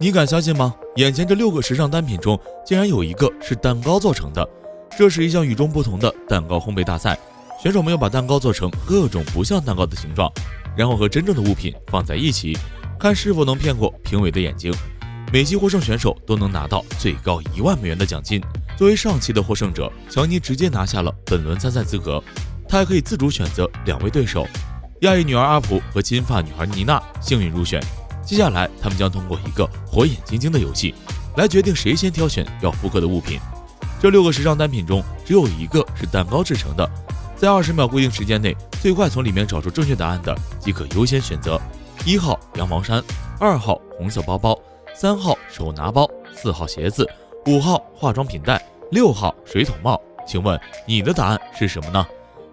你敢相信吗？眼前这六个时尚单品中，竟然有一个是蛋糕做成的。这是一项与众不同的蛋糕烘焙大赛，选手们要把蛋糕做成各种不像蛋糕的形状，然后和真正的物品放在一起，看是否能骗过评委的眼睛。每期获胜选手都能拿到最高一万美元的奖金。作为上期的获胜者，乔尼直接拿下了本轮参赛资格，他还可以自主选择两位对手：亚裔女儿阿普和金发女孩妮娜，幸运入选。接下来，他们将通过一个火眼金睛的游戏，来决定谁先挑选要复刻的物品。这六个时尚单品中，只有一个是蛋糕制成的。在二十秒规定时间内，最快从里面找出正确答案的，即可优先选择。一号羊毛衫，二号红色包包，三号手拿包，四号鞋子，五号化妆品袋，六号水桶帽。请问你的答案是什么呢？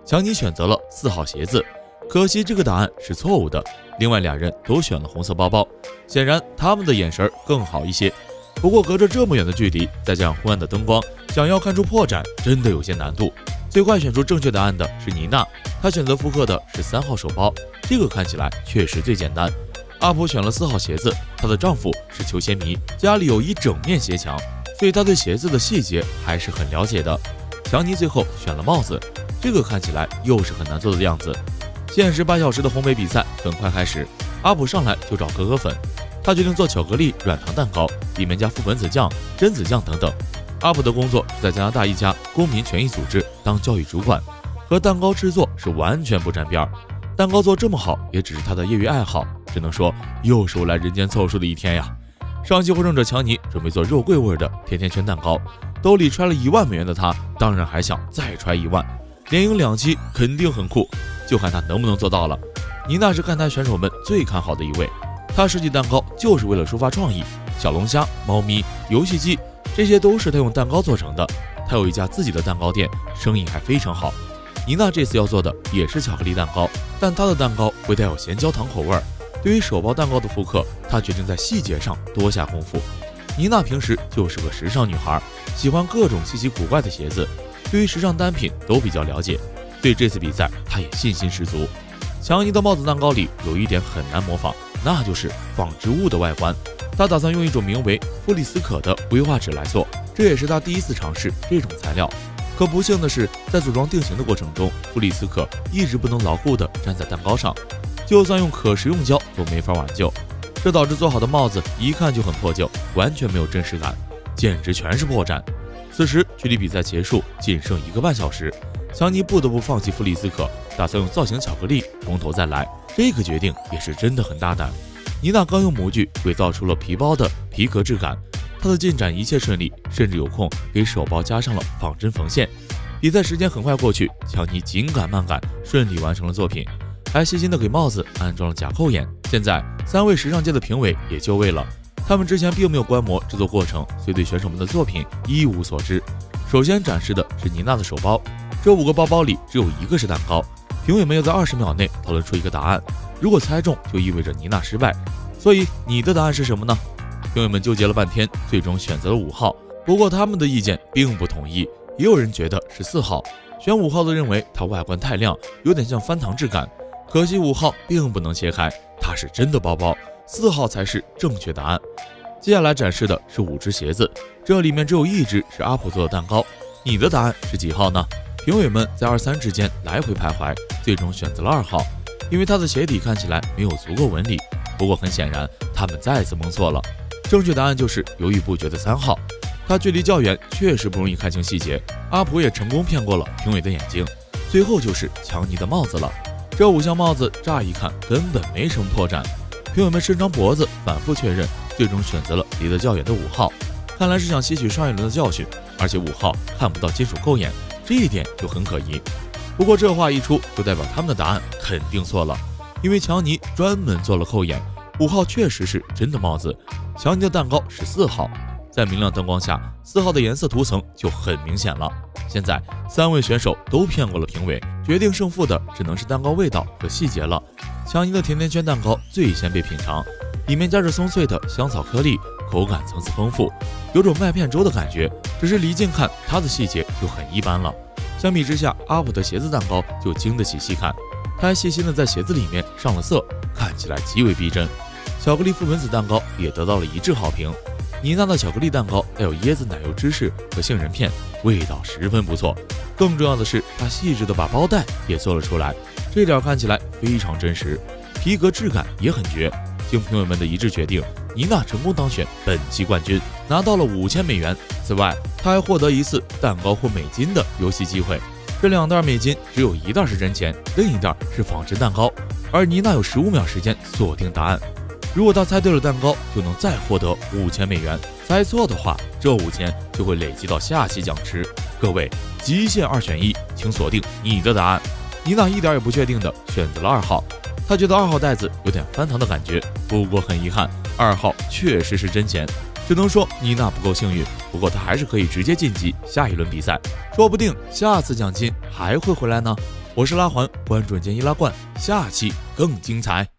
强尼选择了四号鞋子。可惜这个答案是错误的。另外俩人都选了红色包包，显然他们的眼神更好一些。不过隔着这么远的距离，再加上昏暗的灯光，想要看出破绽真的有些难度。最快选出正确答案的是妮娜，她选择复刻的是三号手包，这个看起来确实最简单。阿普选了四号鞋子，她的丈夫是球鞋迷，家里有一整面鞋墙，所以她对鞋子的细节还是很了解的。强尼最后选了帽子，这个看起来又是很难做的样子。限时八小时的烘焙比赛很快开始，阿普上来就找可可粉，他决定做巧克力软糖蛋糕，里面加覆盆子酱、榛子酱等等。阿普的工作是在加拿大一家公民权益组织当教育主管，和蛋糕制作是完全不沾边儿。蛋糕做这么好，也只是他的业余爱好，只能说又是我来人间凑数的一天呀。上期获胜者强尼准备做肉桂味的甜甜圈蛋糕，兜里揣了一万美元的他，当然还想再揣一万，连赢两期肯定很酷。就看他能不能做到了。妮娜是看台选手们最看好的一位，她设计蛋糕就是为了抒发创意。小龙虾、猫咪、游戏机，这些都是她用蛋糕做成的。她有一家自己的蛋糕店，生意还非常好。妮娜这次要做的也是巧克力蛋糕，但她的蛋糕会带有咸焦糖口味儿。对于手包蛋糕的复刻，她决定在细节上多下功夫。妮娜平时就是个时尚女孩，喜欢各种稀奇古怪的鞋子，对于时尚单品都比较了解。对这次比赛，他也信心十足。强尼的帽子蛋糕里有一点很难模仿，那就是纺织物的外观。他打算用一种名为弗里斯可的硅化纸来做，这也是他第一次尝试这种材料。可不幸的是，在组装定型的过程中，弗里斯可一直不能牢固地粘在蛋糕上，就算用可食用胶都没法挽救。这导致做好的帽子一看就很破旧，完全没有真实感，简直全是破绽。此时距离比赛结束仅剩一个半小时。强尼不得不放弃弗里斯克，打算用造型巧克力从头再来。这个决定也是真的很大胆。妮娜刚用模具伪造出了皮包的皮革质感，她的进展一切顺利，甚至有空给手包加上了仿真缝线。比赛时间很快过去，强尼紧赶慢赶，顺利完成了作品，还细心的给帽子安装了假扣眼。现在三位时尚界的评委也就位了，他们之前并没有观摩制作过程，所以对选手们的作品一无所知。首先展示的是妮娜的手包。这五个包包里只有一个是蛋糕，评委们要在二十秒内讨论出一个答案。如果猜中，就意味着妮娜失败。所以你的答案是什么呢？评委们纠结了半天，最终选择了五号。不过他们的意见并不统一，也有人觉得是四号。选五号的认为它外观太亮，有点像翻糖质感。可惜五号并不能切开，它是真的包包。四号才是正确答案。接下来展示的是五只鞋子，这里面只有一只是阿普做的蛋糕。你的答案是几号呢？评委们在二三之间来回徘徊，最终选择了二号，因为他的鞋底看起来没有足够纹理。不过很显然，他们再次蒙错了。正确答案就是犹豫不决的三号，他距离较远，确实不容易看清细节。阿普也成功骗过了评委的眼睛。最后就是强尼的帽子了，这五项帽子乍一看根本没什么破绽。评委们伸长脖子反复确认，最终选择了离得较远的五号，看来是想吸取上一轮的教训。而且五号看不到金属扣眼。这一点就很可疑，不过这话一出，就代表他们的答案肯定错了，因为强尼专门做了扣眼，五号确实是真的帽子，强尼的蛋糕是四号，在明亮灯光下，四号的颜色涂层就很明显了。现在三位选手都骗过了评委，决定胜负的只能是蛋糕味道和细节了。强尼的甜甜圈蛋糕最先被品尝，里面夹着松脆的香草颗粒，口感层次丰富，有种麦片粥的感觉。只是离近看，它的细节就很一般了。相比之下，阿普的鞋子蛋糕就经得起细看。他还细心的在鞋子里面上了色，看起来极为逼真。巧克力覆盆子蛋糕也得到了一致好评。妮娜的巧克力蛋糕带有椰子奶油芝士和杏仁片，味道十分不错。更重要的是，她细致的把包袋也做了出来，这点看起来非常真实，皮革质感也很绝。经评委们的一致决定，妮娜成功当选本期冠军，拿到了五千美元。此外，她还获得一次蛋糕或美金的游戏机会。这两袋美金只有一袋是真钱，另一袋是仿真蛋糕。而妮娜有十五秒时间锁定答案。如果她猜对了蛋糕，就能再获得五千美元；猜错的话，这五千就会累积到下期奖池。各位，极限二选一，请锁定你的答案。妮娜一点也不确定的选择了二号，他觉得二号袋子有点翻糖的感觉。不过很遗憾，二号确实是真钱，只能说妮娜不够幸运。不过她还是可以直接晋级下一轮比赛，说不定下次奖金还会回来呢。我是拉环，关注建议拉罐，下期更精彩。